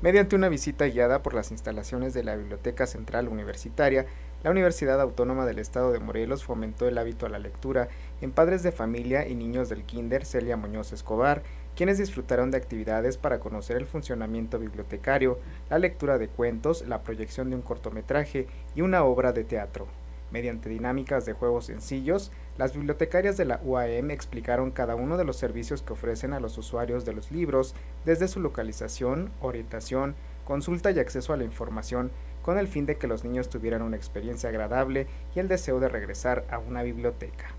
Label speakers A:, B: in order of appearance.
A: Mediante una visita guiada por las instalaciones de la Biblioteca Central Universitaria, la Universidad Autónoma del Estado de Morelos fomentó el hábito a la lectura en padres de familia y niños del Kinder Celia Muñoz Escobar, quienes disfrutaron de actividades para conocer el funcionamiento bibliotecario, la lectura de cuentos, la proyección de un cortometraje y una obra de teatro. Mediante dinámicas de juegos sencillos, las bibliotecarias de la UAM explicaron cada uno de los servicios que ofrecen a los usuarios de los libros, desde su localización, orientación, consulta y acceso a la información, con el fin de que los niños tuvieran una experiencia agradable y el deseo de regresar a una biblioteca.